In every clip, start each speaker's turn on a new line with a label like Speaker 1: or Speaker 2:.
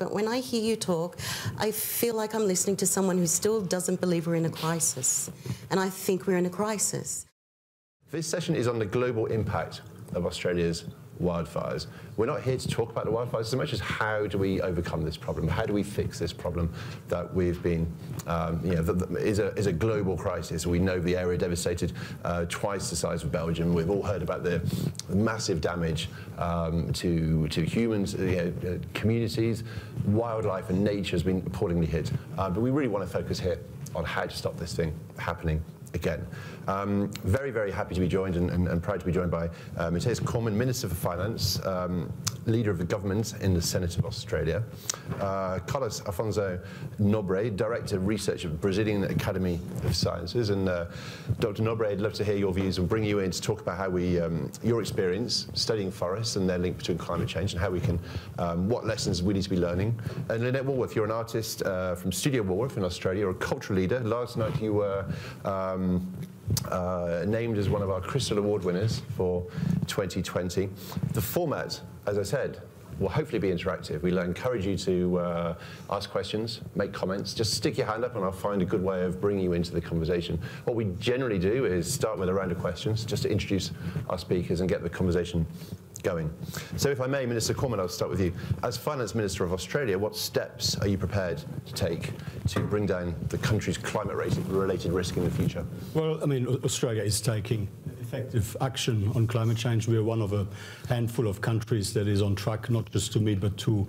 Speaker 1: But when I hear you talk, I feel like I'm listening to someone who still doesn't believe we're in a crisis. And I think we're in a crisis.
Speaker 2: This session is on the global impact of Australia's wildfires. We're not here to talk about the wildfires as much as how do we overcome this problem? How do we fix this problem that we've been, um, you know, that, that is, a, is a global crisis. We know the area devastated uh, twice the size of Belgium. We've all heard about the massive damage um, to, to humans, you know, uh, communities, wildlife and nature has been appallingly hit. Uh, but we really want to focus here on how to stop this thing happening again. Um, very, very happy to be joined and, and, and proud to be joined by uh, Mathias Cormann, Minister for Finance, um, Leader of the Government in the Senate of Australia, uh, Carlos Afonso Nobre, Director of Research at Brazilian Academy of Sciences. And uh, Dr. Nobre, I'd love to hear your views and bring you in to talk about how we, um, your experience studying forests and their link between climate change and how we can, um, what lessons we need to be learning. And Lynette Wallworth, you're an artist uh, from Studio Wallworth in Australia, you're a cultural leader. Last night you were um, uh, named as one of our Crystal Award winners for 2020. The format, as I said, will hopefully be interactive. We'll encourage you to uh, ask questions, make comments. Just stick your hand up and I'll find a good way of bringing you into the conversation. What we generally do is start with a round of questions just to introduce our speakers and get the conversation going. So if I may, Minister Cormann, I'll start with you. As Finance Minister of Australia, what steps are you prepared to take to bring down the country's climate-related risk in the future?
Speaker 3: Well, I mean, Australia is taking effective action on climate change. We are one of a handful of countries that is on track not just to meet but to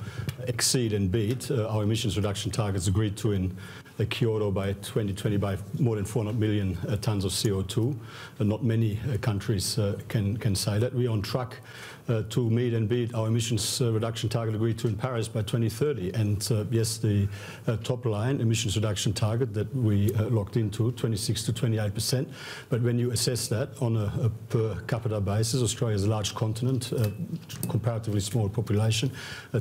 Speaker 3: exceed and beat uh, our emissions reduction targets agreed to in uh, Kyoto by 2020 by more than 400 million uh, tons of CO2. And not many uh, countries uh, can, can say that. We're on track uh, to meet and beat our emissions uh, reduction target agreed to in Paris by 2030. And uh, yes, the uh, top line emissions reduction target that we uh, locked into, 26 to 28 percent. But when you assess that on a, a per capita basis, Australia is a large continent, uh, comparatively small population,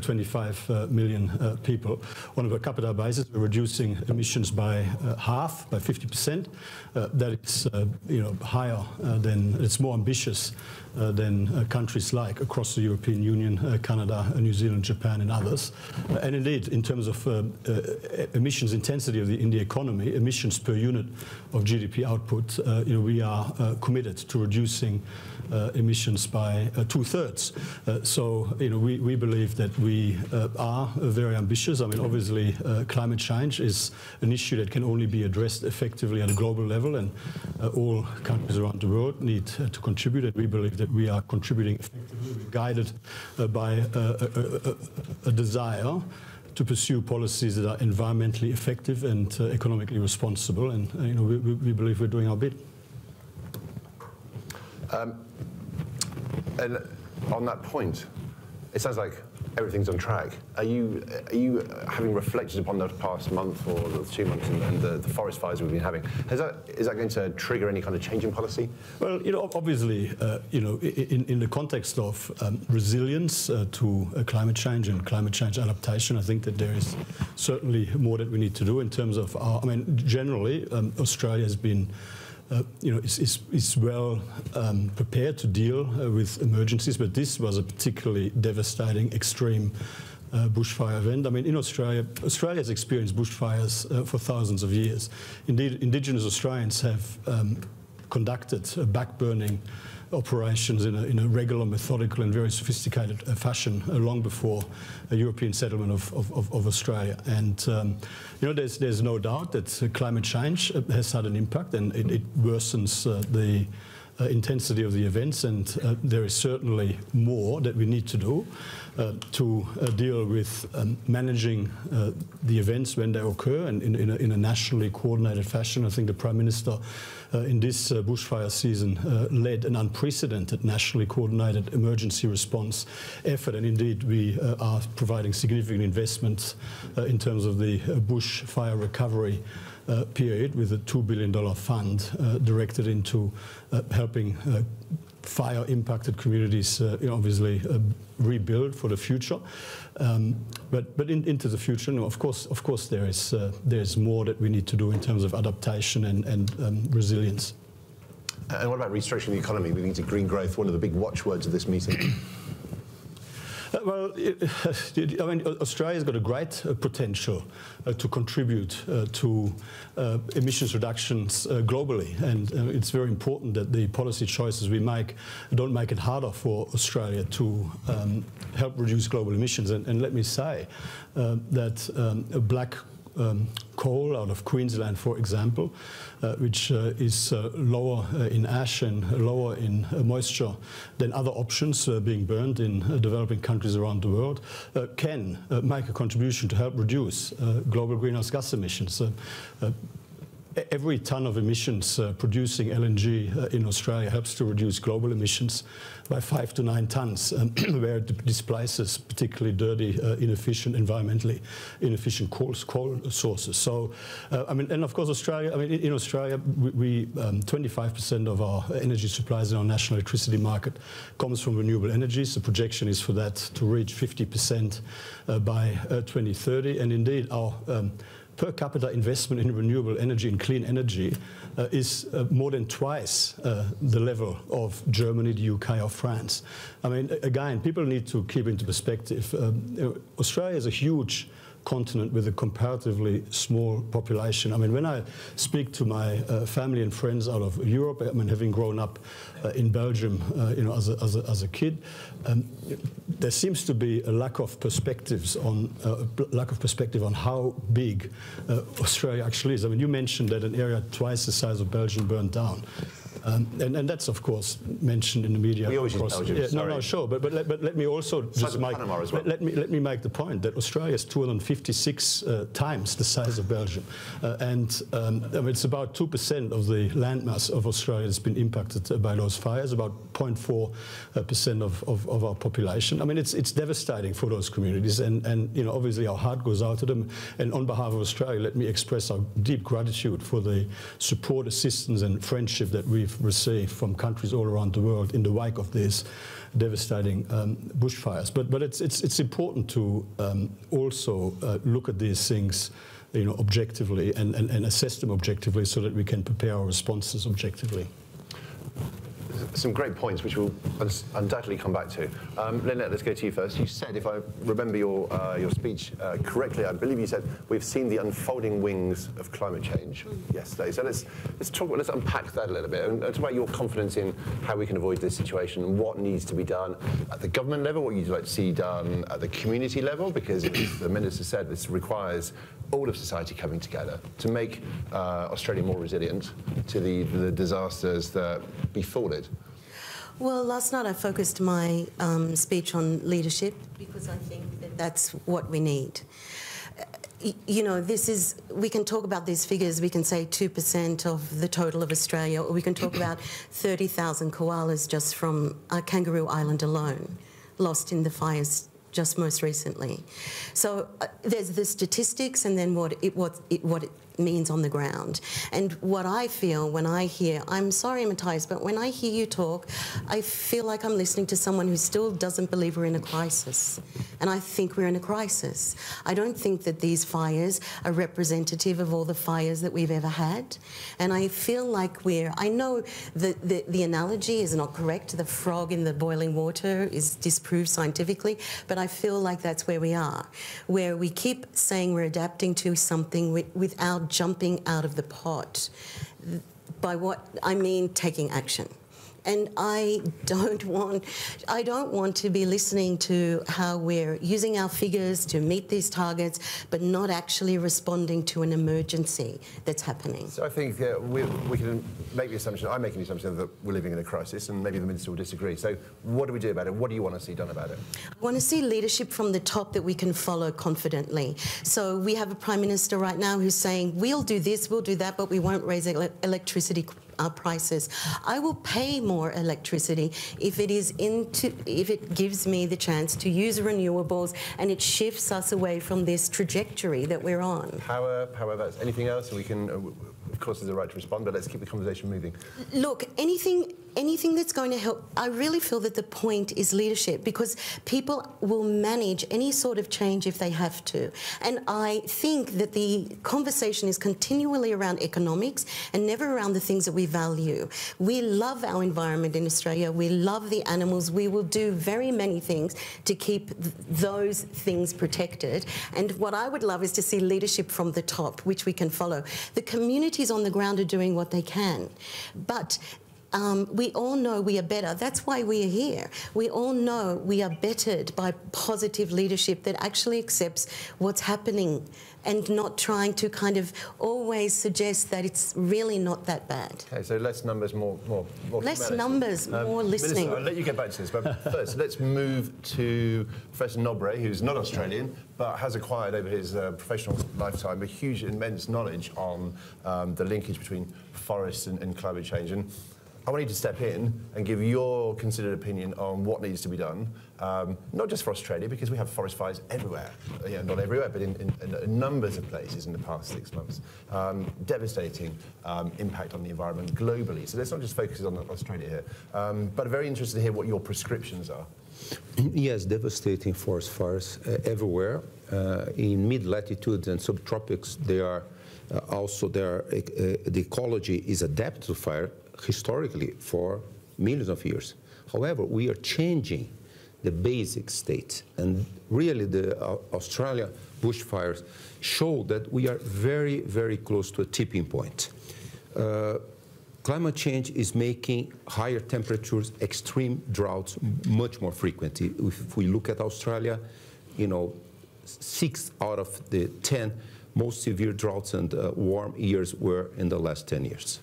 Speaker 3: 25 million people. On a per capita basis, we're reducing emissions by half, by 50 percent. that is, you know, higher than, it's more ambitious uh, Uh, than uh, countries like across the European Union, uh, Canada, uh, New Zealand, Japan and others. Uh, and indeed, in terms of emissions intensity of the, in the economy, emissions per unit of GDP output, you know, we are committed to reducing uh, emissions by uh, two-thirds. Uh, so, you know, we, we believe that we are very ambitious. I mean, obviously, climate change is an issue that can only be addressed effectively at a global level, and all countries around the world need to contribute, and we believe that we are contributing effectively, guided by a, a, a desire to pursue policies that are environmentally effective and uh, economically responsible. And uh, you know, we, we, believe we're doing our bit.
Speaker 2: Um, and on that point, it sounds like everything's on track. Are you are you having reflected upon the past month or the two months and, and the, the, forest fires we've been having? Has that is that going to trigger any kind of change in policy?
Speaker 3: Well, you know, obviously, uh, you know, in, in the context of um, resilience uh, to uh, climate change and climate change adaptation, I think that there is certainly more that we need to do in terms of our. I mean, generally, um, Australia has been uh, you know, is, is, is well um, prepared to deal uh, with emergencies, but this was a particularly devastating, extreme uh, bushfire event. I mean, in Australia, Australia has experienced bushfires uh, for thousands of years. Indeed, Indigenous Australians have um, conducted backburning operations in a, in a, regular, methodical and very sophisticated uh, fashion uh, long before a European settlement of, of, of Australia. And, um, you know, there's, there's no doubt that uh, climate change has had an impact and it, it worsens uh, the uh, intensity of the events and there is certainly more that we need to do. Uh, to uh, deal with um, managing uh, the events when they occur and in, in, a, in, a, nationally coordinated fashion. I think the Prime Minister uh, in this uh, bushfire season uh, led an unprecedented nationally coordinated emergency response effort. And indeed, we are providing significant investments in terms of the bushfire recovery uh, period with a $2 billion fund uh, directed into uh, helping fire impacted communities you know, obviously rebuild for the future. Um, but but in, into the future, of course, of course, there is uh, there is more that we need to do in terms of adaptation and, and um, resilience.
Speaker 2: And what about restructuring the economy, moving to green growth? One of the big watchwords of this meeting.
Speaker 3: Uh, well, I mean, Australia's got a great uh, potential uh, to contribute to emissions reductions globally, and it's very important that the policy choices we make don't make it harder for Australia to um, help reduce global emissions. And, and let me say that um, black um, coal out of Queensland, for example, uh, which uh, is uh, lower uh, in ash and lower in uh, moisture than other options uh, being burned in developing countries around the world, can make a contribution to help reduce global greenhouse gas emissions every ton of emissions uh, producing LNG uh, in Australia helps to reduce global emissions by five to nine tons, um, where it displaces particularly dirty, uh, inefficient, environmentally inefficient coal, coal sources. So, uh, I mean, and of course, Australia, I mean, in, Australia, we 25% um, of our energy supplies in our national electricity market comes from renewable energies. The projection is for that to reach 50% uh, by uh, 2030. And indeed, our um, per capita investment in renewable energy and clean energy uh, is uh, more than twice uh, the level of Germany, the UK, or France. I mean, again, people need to keep into perspective. Um, Australia is a huge continent with a comparatively small population. I mean, when I speak to my uh, family and friends out of Europe, I mean, having grown up uh, in Belgium, uh, you know, as a, as a, as a kid, um, there seems to be a lack of perspectives on uh, lack of perspective on how big uh, Australia actually is. I mean, you mentioned that an area twice the size of Belgium burned down. Um, and, and, that's, of course, mentioned in the media.
Speaker 2: We always use yeah,
Speaker 3: No, no, sure. But, but, let, but let me also just make, well. let, let, me, let me make the point that Australia is 256 uh, times the size of Belgium. Uh, and um, I mean, it's about 2% of the landmass of Australia that's been impacted by those fires, about 0.4% uh, of, of, of, our population. I mean, it's, it's devastating for those communities. And, and, you know, obviously our heart goes out to them. And on behalf of Australia, let me express our deep gratitude for the support, assistance and friendship that we've received from countries all around the world in the wake of these devastating um, bushfires. But, but it's, it's, it's important to um, also uh, look at these things you know, objectively and, and, and assess them objectively so that we can prepare our responses objectively
Speaker 2: some great points, which we'll undoubtedly come back to. Um, Lynette, let's go to you first. You said, if I remember your, uh, your speech uh, correctly, I believe you said we've seen the unfolding wings of climate change yesterday. So let's, let's, talk, let's unpack that a little bit and talk about your confidence in how we can avoid this situation and what needs to be done at the government level, what you'd like to see done at the community level, because as the Minister said, this requires all of society coming together to make uh, Australia more resilient to the, the disasters that befall it?
Speaker 1: Well, last night I focused my um, speech on leadership because I think that that's what we need. You know, this is, we can talk about these figures, we can say 2% of the total of Australia, or we can talk about 30,000 koalas just from uh, Kangaroo Island alone, lost in the fires just most recently. So uh, there's the statistics and then what it, what it, what it means on the ground. And what I feel when I hear, I'm sorry, Mathias, but when I hear you talk, I feel like I'm listening to someone who still doesn't believe we're in a crisis. And I think we're in a crisis. I don't think that these fires are representative of all the fires that we've ever had. And I feel like we're, I know the, the analogy is not correct. The frog in the boiling water is disproved scientifically, but I feel like that's where we are, where we keep saying we're adapting to something without jumping out of the pot. By what I mean taking action and I don't want I don't want to be listening to how we're using our figures to meet these targets, but not actually responding to an emergency that's happening.
Speaker 2: So I think uh, we, we can make the assumption. I'm making the assumption that we're living in a crisis, and maybe the minister will disagree. So what do we do about it? What do you want to see done about it?
Speaker 1: I want to see leadership from the top that we can follow confidently. So we have a prime minister right now who's saying we'll do this, we'll do that, but we won't raise electricity uh, prices. I will pay more electricity if it is into if it gives me the chance to use renewables and it shifts us away from this trajectory that we're on.
Speaker 2: Power, however, anything else we can. Uh, of course, there's a right to respond, but let's keep the conversation moving.
Speaker 1: Look, anything anything that's going to help, I really feel that the point is leadership because people will manage any sort of change if they have to. And I think that the conversation is continually around economics and never around the things that we value. We love our environment in Australia, we love the animals, we will do very many things to keep th those things protected. And what I would love is to see leadership from the top, which we can follow. The communities on the ground are doing what they can. But um, we all know we are better. That's why we are here. We all know we are bettered by positive leadership that actually accepts what's happening and not trying to kind of always suggest that it's really not that bad.
Speaker 2: Okay, so less numbers, more, more, more
Speaker 1: less numbers, um, more listening.
Speaker 2: Minister, I'll let you get back to this, but first let's move to Professor Nobre, who's not Australian but has acquired over his uh, professional lifetime a huge, immense knowledge on um, the linkage between forests and, and climate change. And I want you to step in and give your considered opinion on what needs to be done, um, not just for Australia, because we have forest fires everywhere, know, not everywhere, but in, in, in, numbers of places in the past six months. Um, devastating um, impact on the environment globally. So let's not just focus on Australia here, um, but I'm very interested to hear what your prescriptions are.
Speaker 4: Yes, devastating forest fires uh, everywhere. Uh, in mid-latitudes and subtropics, they are uh, also there. Uh, the ecology is adapted to fire historically for millions of years. However, we are changing the basic state. And really, the uh, Australia bushfires show that we are very, very close to a tipping point. Uh, climate change is making higher temperatures, extreme droughts much more frequent. If we look at Australia, you know, six out of the 10 most severe droughts and uh, warm years were in the last 10 years.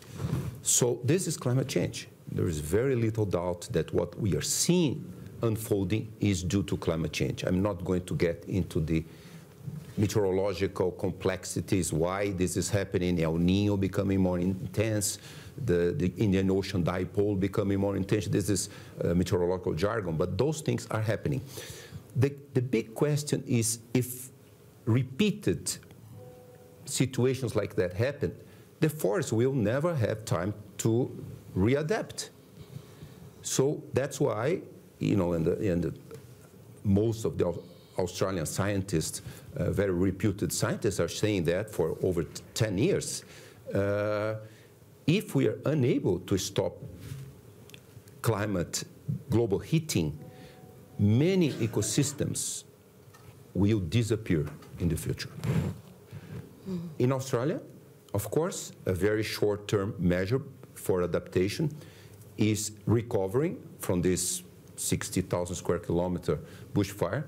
Speaker 4: So this is climate change. There is very little doubt that what we are seeing unfolding is due to climate change. I'm not going to get into the meteorological complexities, why this is happening, El Nino becoming more intense, the, the Indian Ocean dipole becoming more intense. This is uh, meteorological jargon, but those things are happening. The, the big question is if repeated situations like that happen, the forest will never have time to readapt. So that's why, you know, and, the, and the, most of the Australian scientists, uh, very reputed scientists, are saying that for over 10 years. Uh, if we are unable to stop climate, global heating, many ecosystems will disappear in the future. In Australia, of course, a very short-term measure for adaptation is recovering from this 60,000 square kilometer bushfire.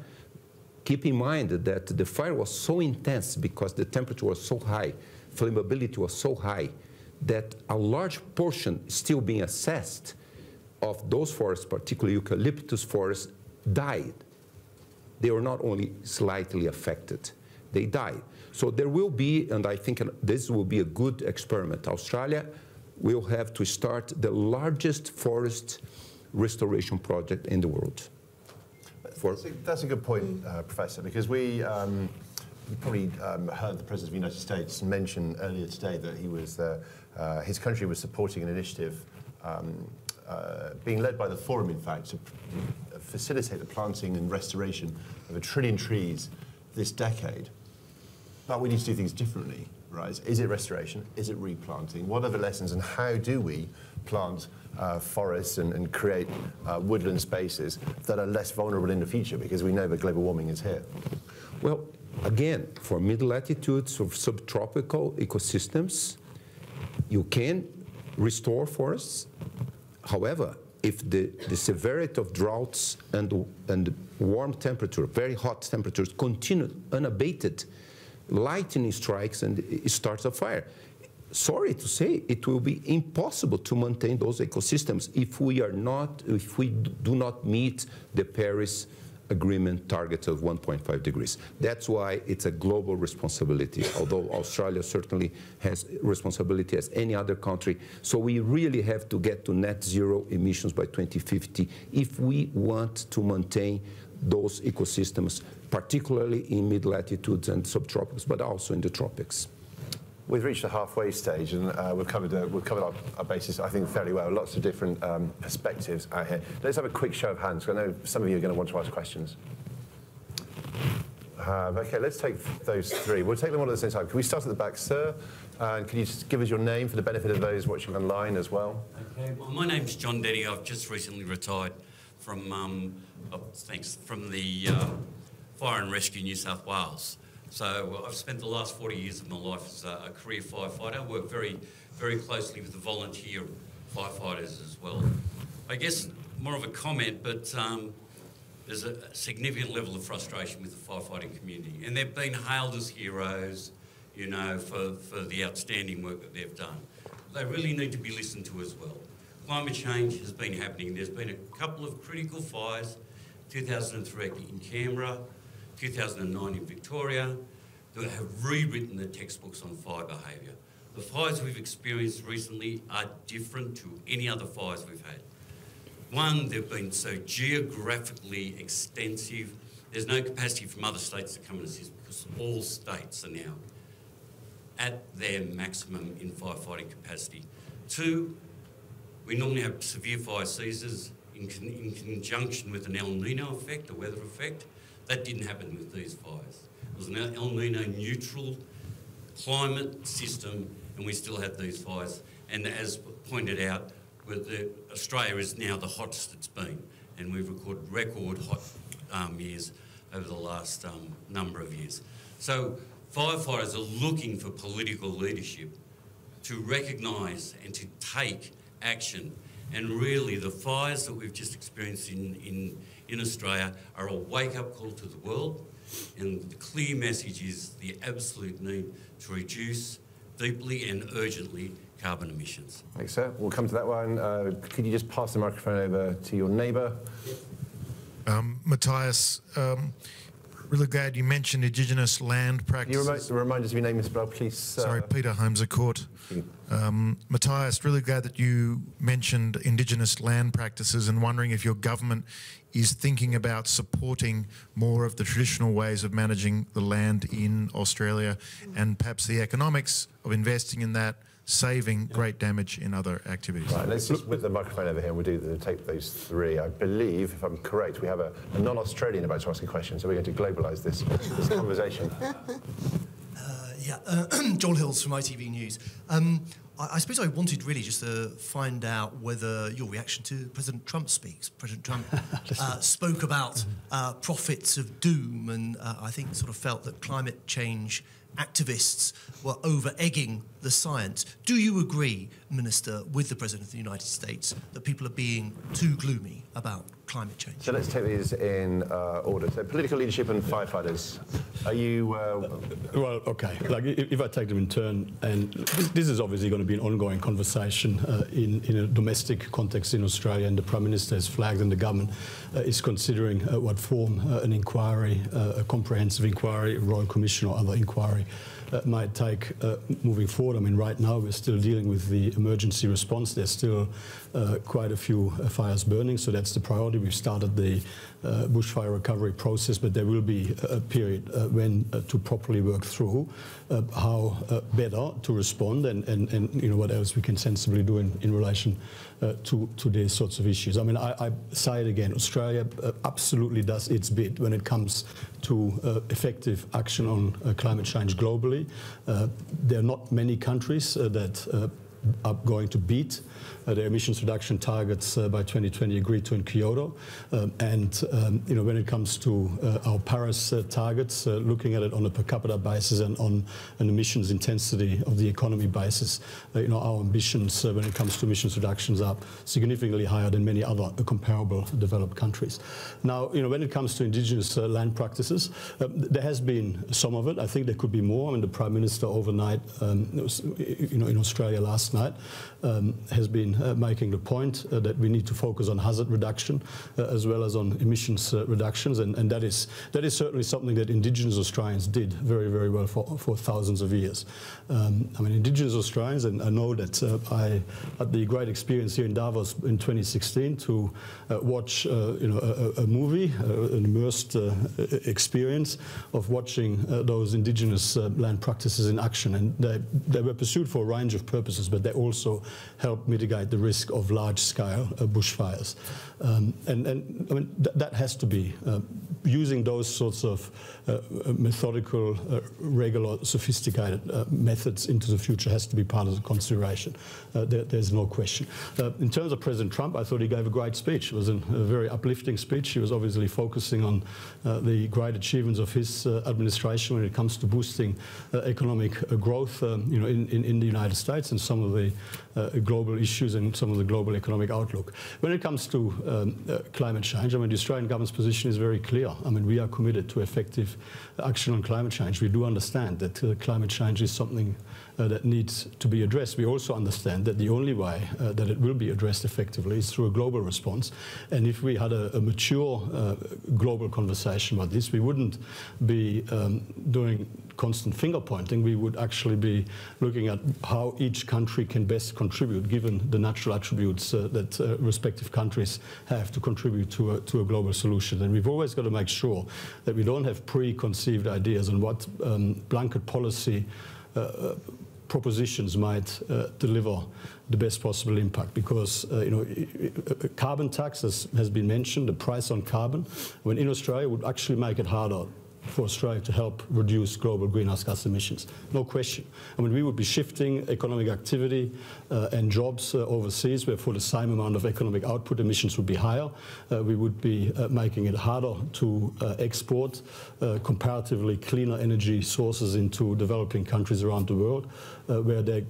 Speaker 4: Keep in mind that the fire was so intense because the temperature was so high, flammability was so high, that a large portion still being assessed of those forests, particularly eucalyptus forests, died. They were not only slightly affected, they died. So there will be, and I think this will be a good experiment. Australia will have to start the largest forest restoration project in the world.
Speaker 2: That's a, that's, a, good point, uh, Professor, because we um, you probably um, heard the President of the United States mention earlier today that he was, uh, uh, his country was supporting an initiative um, uh, being led by the Forum, in fact, to facilitate the planting and restoration of a trillion trees this decade. But we need to do things differently, right? Is it restoration? Is it replanting? What are the lessons and how do we plant uh, forests and, and create uh, woodland spaces that are less vulnerable in the future because we know that global warming is here?
Speaker 4: Well, again, for mid-latitudes of subtropical ecosystems, you can restore forests. However, if the, the severity of droughts and, and warm temperature, very hot temperatures continue unabated, lightning strikes and it starts a fire. Sorry to say, it will be impossible to maintain those ecosystems if we are not, if we do not meet the Paris Agreement targets of 1.5 degrees. That's why it's a global responsibility, although Australia certainly has responsibility as any other country. So we really have to get to net zero emissions by 2050 if we want to maintain those ecosystems, particularly in mid-latitudes and subtropics, but also in the tropics.
Speaker 2: We've reached the halfway stage, and uh, we've covered uh, we've covered our, our, basis, I think, fairly well. Lots of different um, perspectives out here. Let's have a quick show of hands. I know some of you are going to want to ask questions. Uh, okay, let's take those three. We'll take them all at the same time. Can we start at the back, sir? And can you just give us your name for the benefit of those watching online as well?
Speaker 5: Okay, well, my name's John Denny. I've just recently retired from, um, oh, thanks, from the uh, Fire and Rescue New South Wales. So I've spent the last 40 years of my life as a, career firefighter. I work very, very closely with the volunteer firefighters as well. I guess more of a comment, but um, there's a significant level of frustration with the firefighting community. And they've been hailed as heroes, you know, for, for the outstanding work that they've done. They really need to be listened to as well. Climate change has been happening. There's been a couple of critical fires, 2003 in Canberra, 2009 in Victoria, that have rewritten the textbooks on fire behaviour. The fires we've experienced recently are different to any other fires we've had. One, they've been so geographically extensive, there's no capacity from other states to come and assist because all states are now at their maximum in firefighting capacity. Two, we normally have severe fire seasons in, con in conjunction with an El Nino effect, a weather effect. That didn't happen with these fires. It was an El Nino neutral climate system, and we still had these fires. And as pointed out, Australia is now the hottest it's been, and we've recorded record hot um, years over the last um, number of years. So firefighters are looking for political leadership to recognise and to take action. And really, the fires that we've just experienced in, in, in Australia are a wake-up call to the world. And the clear message is the absolute need to reduce deeply and urgently carbon emissions.
Speaker 2: Thanks, sir. We'll come to that one. Uh, could you just pass the microphone over to your neighbour?
Speaker 6: Um, Mathias, um, really glad you mentioned Indigenous land practices.
Speaker 2: Can you remind, us of your name as well, please?
Speaker 6: Sorry, Peter Holmes à Court. Um, Mathias, really glad that you mentioned Indigenous land practices and wondering if your government is thinking about supporting more of the traditional ways of managing the land in Australia and perhaps the economics of investing in that saving great damage in other activities.
Speaker 2: Right, let's just with the microphone over here, and we'll do the, take those three. I believe, if I'm correct, we have a, a non-Australian about to ask a question, so we're going to globalise this, this conversation.
Speaker 7: Uh, yeah, uh, John Hills from ITV News. Um, I, I, suppose I wanted really just to find out whether your reaction to President Trump's speaks. President Trump uh, spoke about uh, prophets of doom, and uh, I think sort of felt that climate change activists were over egging the science. Do you agree, Minister, with the President of the United States that people are being too gloomy about climate change?
Speaker 2: So let's take these in uh, order. So political leadership and firefighters. Are you? Uh...
Speaker 3: Well, okay. Like if I take them in turn, and this is obviously going to be an ongoing conversation uh, in in a domestic context in Australia, and the Prime Minister has flagged, and the government uh, is considering uh, what form uh, an inquiry, a comprehensive inquiry, a royal commission or other inquiry uh, might take uh, moving forward. I mean, right now we're still dealing with the emergency response. There's still quite a few fires burning, so that's the priority. We've started the bushfire recovery process, but there will be a period when to properly work through how better to respond and, and, and you know what else we can sensibly do in, in relation uh, to, to these sorts of issues. I mean, I, I say it again, Australia uh, absolutely does its bit when it comes to uh, effective action on uh, climate change globally. Uh, there are not many countries uh, that are going to beat uh, their emissions reduction targets uh, by 2020 agreed to in Kyoto. Um, and um, you know, when it comes to uh, our Paris targets, looking at it on a per capita basis and on an emissions intensity of the economy basis, you know, our ambitions when it comes to emissions reductions are significantly higher than many other comparable developed countries. Now, you know, when it comes to indigenous land practices, there has been some of it. I think there could be more. I mean, the Prime Minister overnight, um, you know, in Australia last night, um, has been uh, making the point uh, that we need to focus on hazard reduction uh, as well as on emissions uh, reductions, and, and that is that is certainly something that Indigenous Australians did very very well for, for thousands of years. Um, I mean, Indigenous Australians, and I know that uh, I had the great experience here in Davos in 2016 to uh, watch you know a, a movie, an immersed experience of watching those Indigenous land practices in action, and they, they were pursued for a range of purposes, but they also help mitigate the risk of large-scale uh, bushfires. Um, and, and I mean, th that has to be uh, using those sorts of uh, methodical, regular, sophisticated methods into the future has to be part of the consideration. There, there's no question. in terms of President Trump, I thought he gave a great speech. It was a very uplifting speech. He was obviously focusing on the great achievements of his administration when it comes to boosting economic growth, um, you know, in, in, in, the United States and some of the global issues and some of the global economic outlook. When it comes to um, uh, climate change, I mean, the Australian government's position is very clear. I mean, we are committed to effective action on climate change. We do understand that uh, climate change is something uh, that needs to be addressed. We also understand that the only way uh, that it will be addressed effectively is through a global response. And if we had a, a mature uh, global conversation about this, we wouldn't be um, doing constant finger pointing. We would actually be looking at how each country can best contribute, given the natural attributes uh, that uh, respective countries have to contribute to a, to a global solution. And we've always got to make sure that we don't have preconceived ideas on what um, blanket policy uh, propositions might uh, deliver the best possible impact because uh, you know carbon tax has, has been mentioned the price on carbon. When in Australia would actually make it harder for Australia to help reduce global greenhouse gas emissions. No question. I mean, we would be shifting economic activity uh, and jobs uh, overseas, where for the same amount of economic output, emissions would be higher. Uh, we would be uh, making it harder to uh, export uh, comparatively cleaner energy sources into developing countries around the world, where they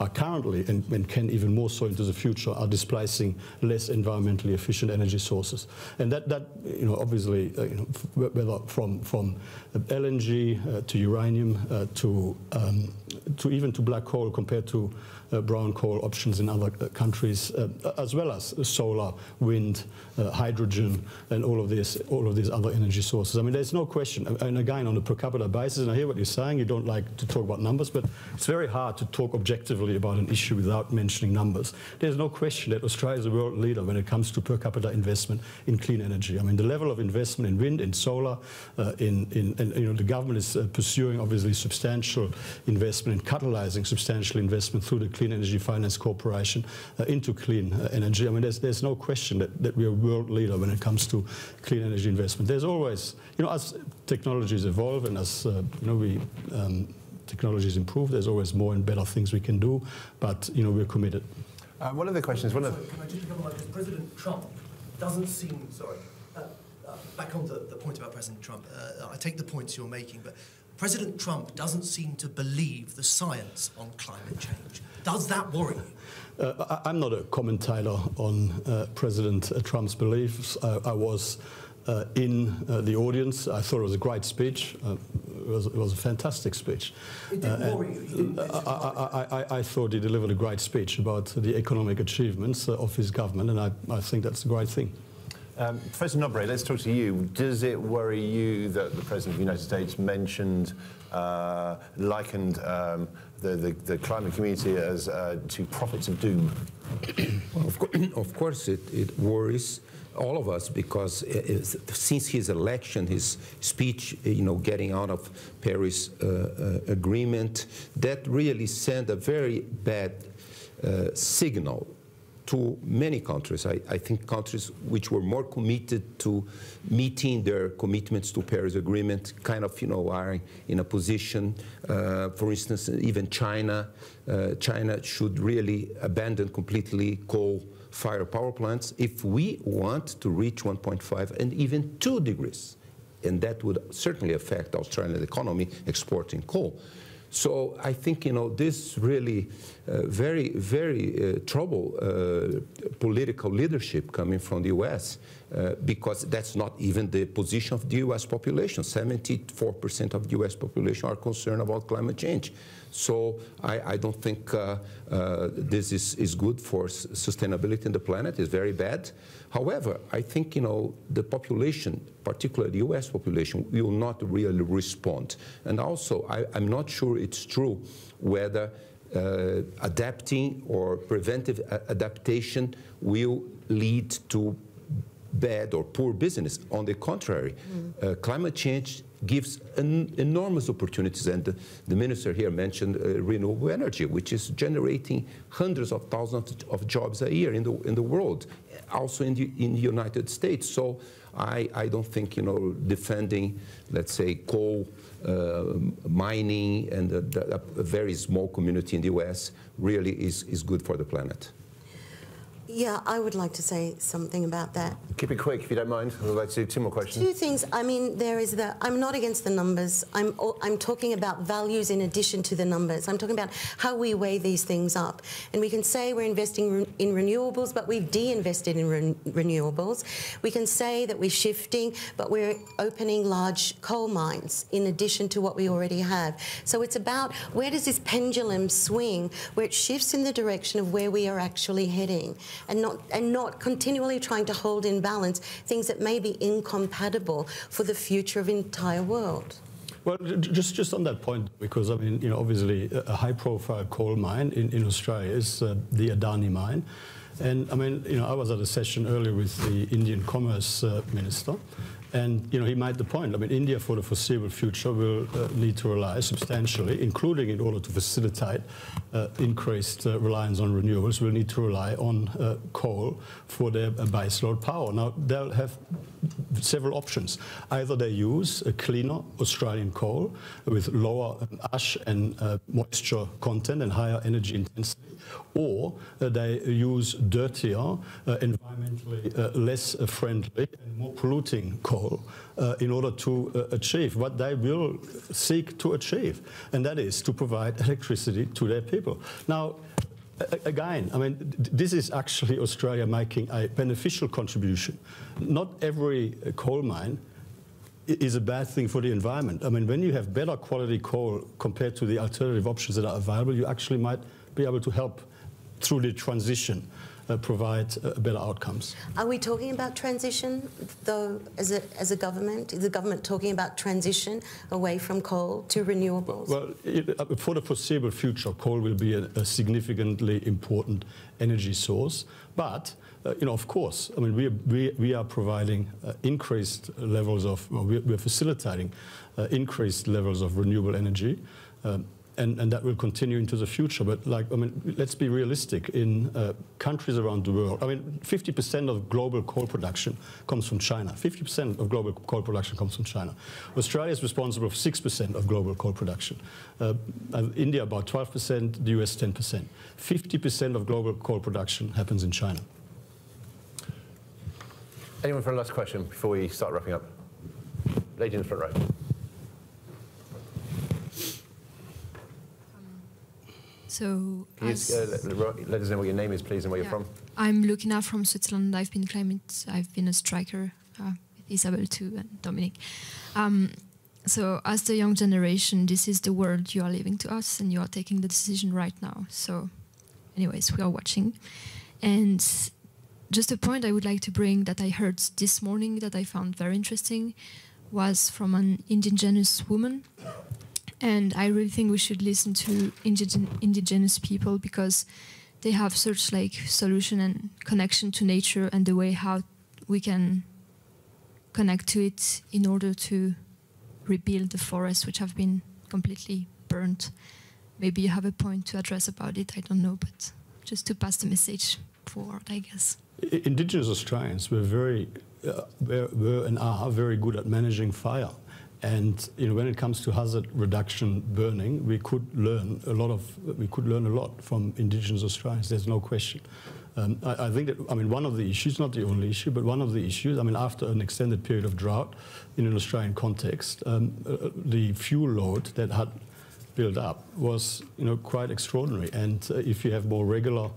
Speaker 3: are currently, and, and, can even more so into the future, are displacing less environmentally efficient energy sources. And that, that you know, obviously, uh, you know, whether from, from LNG uh, to uranium uh, to, um, to even to black coal compared to uh, brown coal options in other uh, countries, uh, as well as solar, wind, hydrogen, and all of this, all of these other energy sources. I mean, there's no question. And again, on a per capita basis, and I hear what you're saying. You don't like to talk about numbers, but it's very hard to talk objectively about an issue without mentioning numbers. There's no question that Australia is a world leader when it comes to per capita investment in clean energy. I mean, the level of investment in wind, in solar, uh, in, in, in, you know, the government is uh, pursuing obviously substantial investment and catalyzing substantial investment through the Clean Energy Finance Corporation uh, into clean uh, energy. I mean, there's, there's no question that, that we're a world leader when it comes to clean energy investment. There's always, you know, as technologies evolve and as, uh, you know, we um, technologies improve, there's always more and better things we can do, but, you know, we're committed.
Speaker 2: Uh, one of the questions, one of...
Speaker 7: So can I just come on, President Trump doesn't seem, sorry, uh, uh, back on the, the point about President Trump, uh, I take the points you're making, but President Trump doesn't seem to believe the science on climate change. Does that worry you?
Speaker 3: Uh, I, am not a commentator on uh, President Trump's beliefs. Uh, I was uh, in uh, the audience. I thought it was a great speech. Uh, it, was, it, was, a fantastic speech.
Speaker 7: It didn't worry you.
Speaker 3: I, I, I, thought he delivered a great speech about the economic achievements of his government, and I, think that's a great thing.
Speaker 2: Um, Professor Nobre, let's talk to you. Does it worry you that the President of the United States mentioned, uh, likened um, the, the, the, climate community as uh, to prophets of doom?
Speaker 4: well, of, co of, course, it, it worries all of us because since his election, his speech, you know, getting out of Paris uh, uh, agreement, that really sent a very bad uh, signal to many countries. I, I, think countries which were more committed to meeting their commitments to Paris Agreement kind of, you know, are in a position, uh, for instance, even China, uh, China should really abandon completely coal fire power plants if we want to reach 1.5 and even 2 degrees. And that would certainly affect Australian economy exporting coal. So I think you know this really uh, very very uh, trouble uh, political leadership coming from the U.S. uh, because that's not even the position of the U.S. population. 74% of the U.S. population are concerned about climate change. So I, I don't think uh, uh, this is, is good for sustainability in the planet. It's very bad. However, I think you know the population, particularly the U.S. population, will not really respond. And also, I, I'm not sure it's true whether uh, adapting or preventive adaptation will lead to bad or poor business. On the contrary, mm. uh, climate change gives enormous opportunities. And the, the minister here mentioned uh, renewable energy, which is generating hundreds of thousands of jobs a year in the, in the world, also in the, in the United States. So I, I don't think, you know, defending, let's say, coal uh, mining and a, a, very small community in the US really is, is good for the planet.
Speaker 1: Yeah, I would like to say something about that.
Speaker 2: Keep it quick if you don't mind. I'd like to do two more questions.
Speaker 1: Two things. I mean, there is the. I'm not against the numbers. I'm. I'm talking about values in addition to the numbers. I'm talking about how we weigh these things up. And we can say we're investing in renewables, but we've de-invested in re renewables. We can say that we're shifting, but we're opening large coal mines in addition to what we already have. So it's about where does this pendulum swing, where it shifts in the direction of where we are actually heading and not, and not continually trying to hold in balance things that may be incompatible for the future of entire world.
Speaker 3: Well, just just on that point, because I mean, you know, obviously a high-profile coal mine in, in Australia is uh, the Adani mine, and I mean, you know, I was at a session earlier with the Indian Commerce uh, Minister, and you know, he made the point. I mean, India for the foreseeable future will uh, need to rely substantially, including in order to facilitate uh, increased uh, reliance on renewables, will need to rely on uh, coal for their uh, baseload power. Now, they'll have several options. Either they use a cleaner Australian coal with lower ash and uh, moisture content and higher energy intensity, or they use dirtier, environmentally less friendly and more polluting coal uh, in order to uh, achieve what they will seek to achieve, and that is to provide electricity to their people. Now, again, I mean, this is actually Australia making a beneficial contribution. Not every uh, coal mine is a bad thing for the environment. I mean, when you have better quality coal compared to the alternative options that are available, you actually might be able to help through the transition uh, provide uh, better outcomes.
Speaker 1: Are we talking about transition, though, as a, as a government? Is the government talking about transition away from coal to renewables?
Speaker 3: Well, it, uh, for the foreseeable future, coal will be a, a significantly important energy source. But uh, you know, of course, I mean, we, we, we are providing uh, increased levels of, well, we're, we're facilitating uh, increased levels of renewable energy. Um, and, and that will continue into the future. But like, I mean, let's be realistic. In uh, countries around the world, I mean, 50% of global coal production comes from China. 50% of global coal production comes from China. Australia is responsible for 6% of global coal production. Uh, India about 12%, the US 10%. 50% of global coal production happens in China.
Speaker 2: Anyone for a last question before we start wrapping up? Lady in the front row.
Speaker 8: So,
Speaker 2: Can you uh, let us know what your name is, please, and where yeah. you're from?
Speaker 8: I'm Lukina from Switzerland. I've been climate. I've been a striker uh, with Isabel too and Dominic. Um, so, as the young generation, this is the world you are leaving to us, and you are taking the decision right now. So, anyways, we are watching, and just a point I would like to bring that I heard this morning that I found very interesting was from an indigenous woman and I really think we should listen to indigen indigenous people because they have such like solution and connection to nature and the way how we can connect to it in order to rebuild the forests which have been completely burnt. Maybe you have a point to address about it, I don't know, but just to pass the message forward, I guess.
Speaker 3: Indigenous Australians were very, uh, were, were and are very good at managing fire. And you know, when it comes to hazard reduction burning, we could learn a lot of we could learn a lot from Indigenous Australians. There's no question. Um, I, I, think that I mean one of the issues, not the only issue, but one of the issues. I mean, after an extended period of drought in an Australian context, um, uh, the fuel load that had built up was you know quite extraordinary. And uh, if you have more regular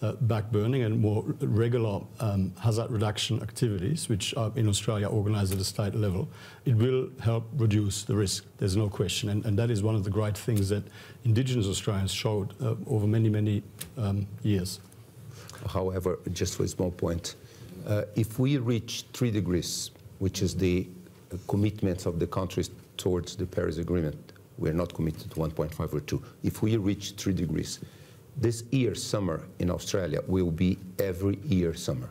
Speaker 3: uh, backburning and more regular um, hazard reduction activities, which are in Australia organised at a state level, it will help reduce the risk. There's no question, and, and that is one of the great things that Indigenous Australians showed uh, over many, many um, years.
Speaker 4: However, just for a small point, uh, if we reach three degrees, which is the commitment of the countries towards the Paris Agreement, we're not committed to 1.5 or 2. If we reach three degrees, this year summer in Australia will be every year summer.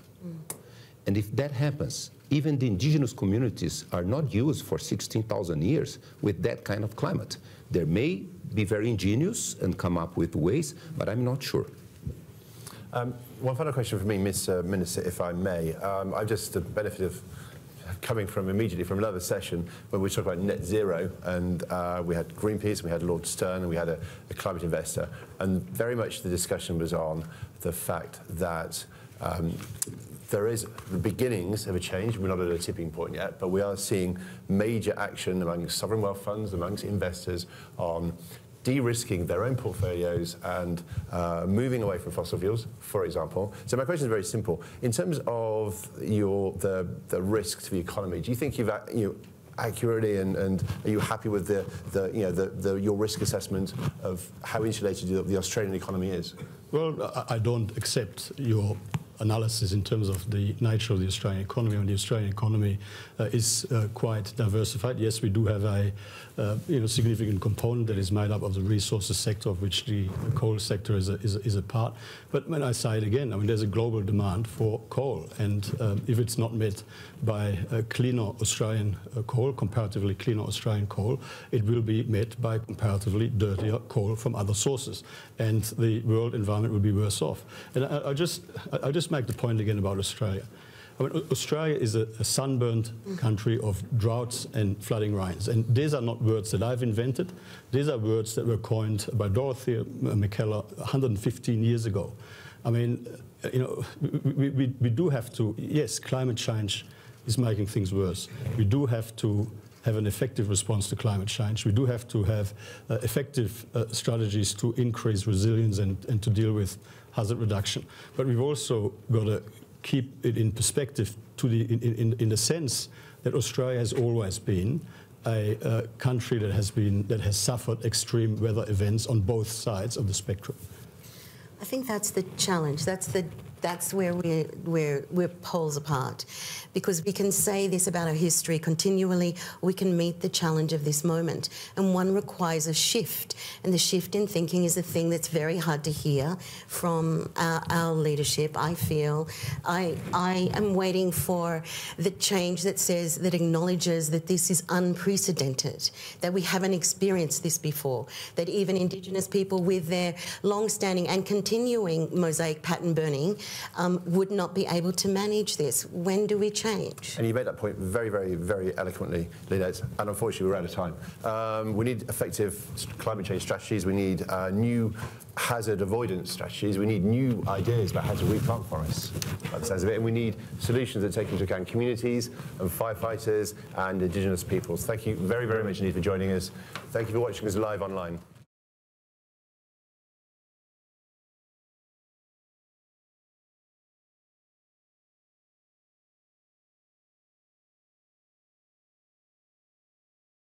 Speaker 4: And if that happens, even the indigenous communities are not used for 16,000 years with that kind of climate. They may be very ingenious and come up with ways, but I'm not sure.
Speaker 2: Um, one final question for me, Ms. Uh, Minister, if I may. Um, I've just the benefit of coming from immediately from another session when we talked about net zero and uh, we had Greenpeace, we had Lord Stern and we had a, a, climate investor and very much the discussion was on the fact that um, there is the beginnings of a change. We're not at a tipping point yet, but we are seeing major action among sovereign wealth funds, amongst investors on de-risking their own portfolios and uh, moving away from fossil fuels, for example. So my question is very simple. In terms of your, the, the risk to the economy, do you think you've you accurately and, and are you happy with the, the, you know, the, the, your risk assessment of how insulated the Australian economy is?
Speaker 3: Well, I don't accept your analysis in terms of the nature of the Australian economy. And the Australian economy uh, is uh, quite diversified. Yes, we do have a uh, you know, significant component that is made up of the resources sector, of which the coal sector is a, is a, is a part. But when I say it again, I mean, there's a global demand for coal. And um, if it's not met by cleaner Australian uh, coal, comparatively cleaner Australian coal, it will be met by comparatively dirtier coal from other sources. And the world environment will be worse off. And I, I just, I just make the point again about Australia. I mean, Australia is a, a sunburned country of droughts and flooding rains. And these are not words that I've invented. These are words that were coined by Dorothy Mackellar 115 years ago. I mean, you know, we, we, we do have to, yes, climate change is making things worse. We do have to have an effective response to climate change. We do have to have uh, effective uh, strategies to increase resilience and, and to deal with hazard reduction. But we've also got to keep it in perspective to the, in, in, in the sense that Australia has always been a, a country that has, been, that has suffered extreme weather events on both sides of the spectrum.
Speaker 1: I think that's the challenge. That's the that's where we're, we're, we're poles apart. Because we can say this about our history continually, we can meet the challenge of this moment. And one requires a shift. And the shift in thinking is a thing that's very hard to hear from our, our leadership, I feel. I, I am waiting for the change that says, that acknowledges that this is unprecedented, that we haven't experienced this before, that even Indigenous people with their long-standing and continuing mosaic pattern burning um, would not be able to manage this. When do we change?
Speaker 2: And you made that point very, very, very eloquently, Lynette, and unfortunately we're out of time. Um, we need effective climate change strategies. We need uh, new hazard avoidance strategies. We need new ideas about how to replant forests, by the sense of it. And we need solutions that take into account communities and firefighters and Indigenous peoples. Thank you very, very much indeed for joining us. Thank you for watching us live online.